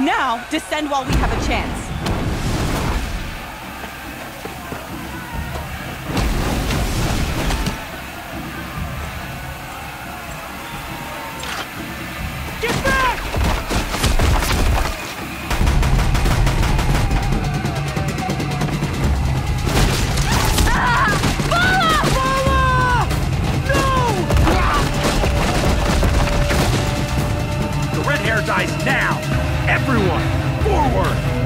Now, descend while we have a chance. Forward!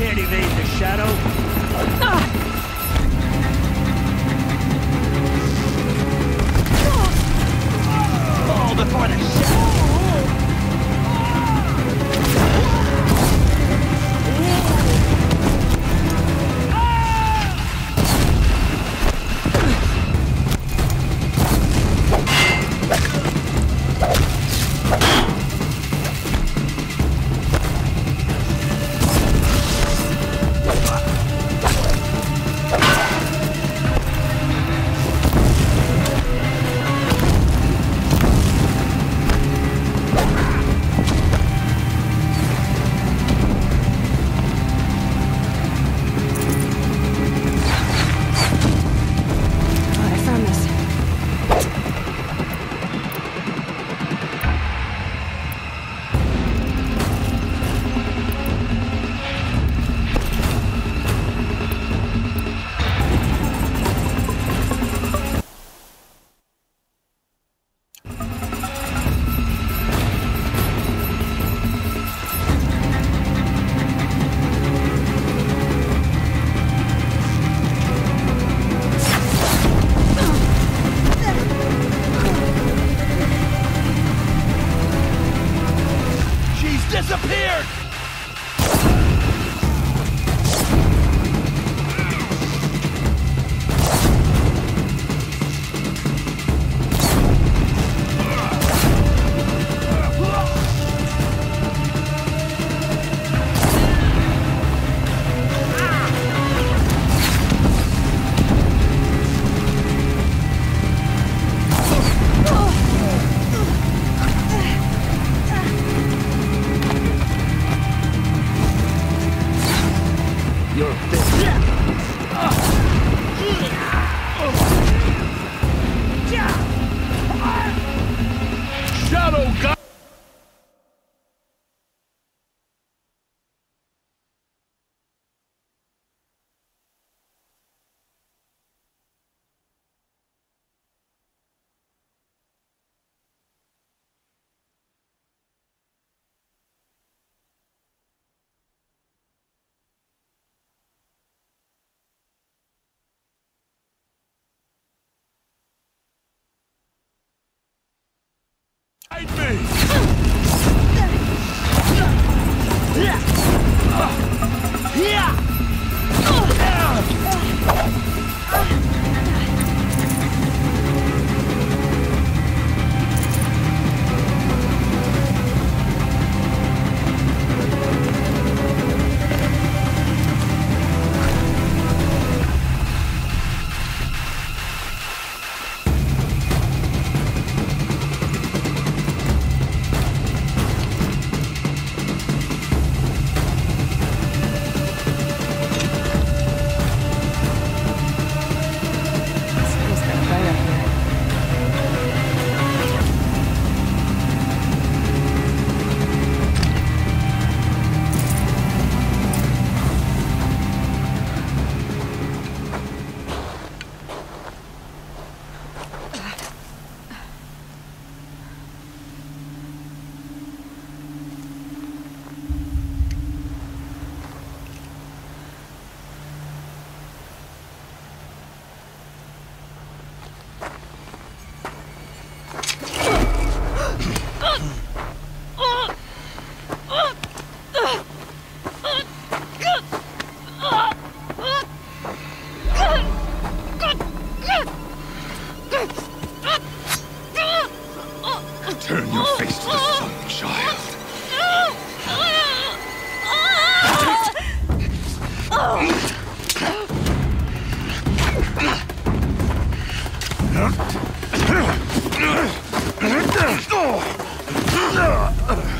can't evade the shadow. disappeared! Turn your face to the sun, child. Oh!